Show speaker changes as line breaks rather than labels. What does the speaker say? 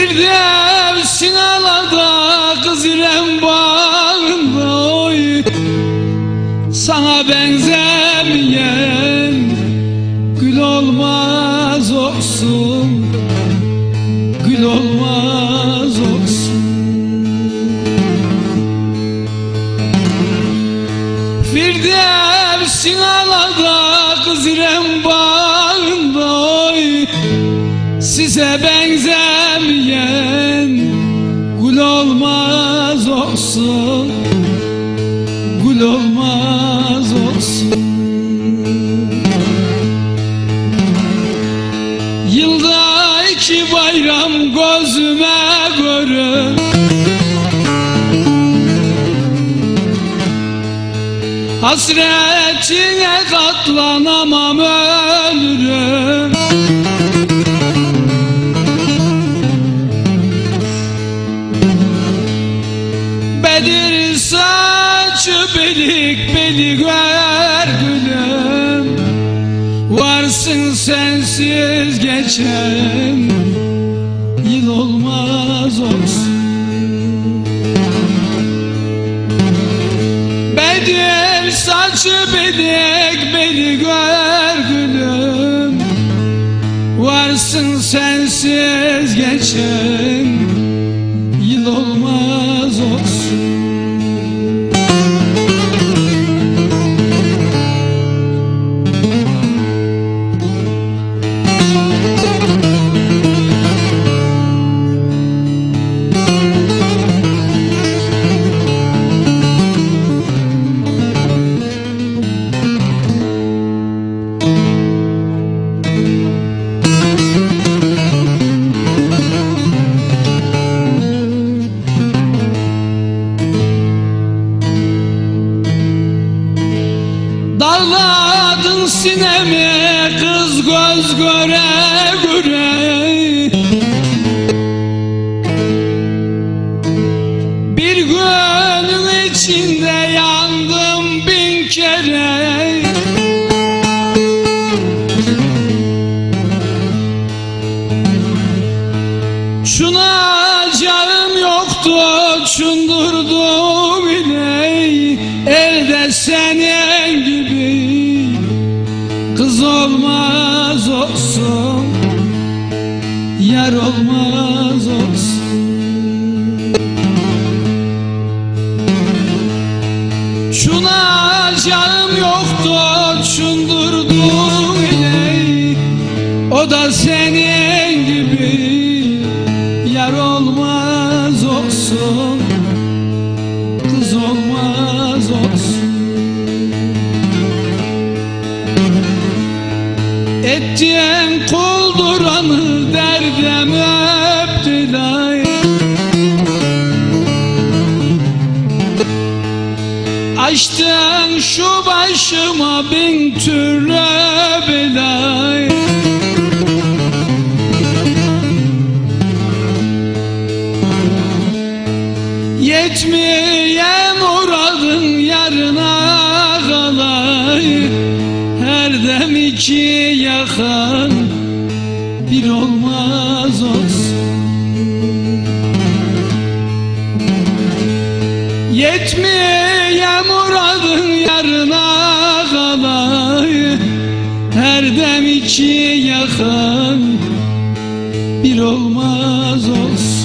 Firdevs'in alada kız İrem bağında oy. Sana benzemeyen gül olmaz olsun. Gül olmaz olsun. Firdevs'in alada kız İrem bağında oy. Size benzemeyen olsun Gül olmaz olsun. Yılda iki bayram gözüme görür Hasretine katlanamam ölürüm belik beli gör gülüm. Varsın sensiz geçen. Yıl olmaz olsun. Bedir saçı belik beli gör gülüm. Varsın sensiz geçen sinemi kız göz göre Yar olmaz olsun. Şunacağım yoktu çundurdum bile O da senin gibi. Yar olmaz olsun. Kız olmaz olsun. Ettiğin Açtın şu başıma bin türlü belay Yetmeyen uğradın yarına kalay Her dem iki yakan bir olmaz olsun. Yetmeyen iki yakan bir olmaz olsun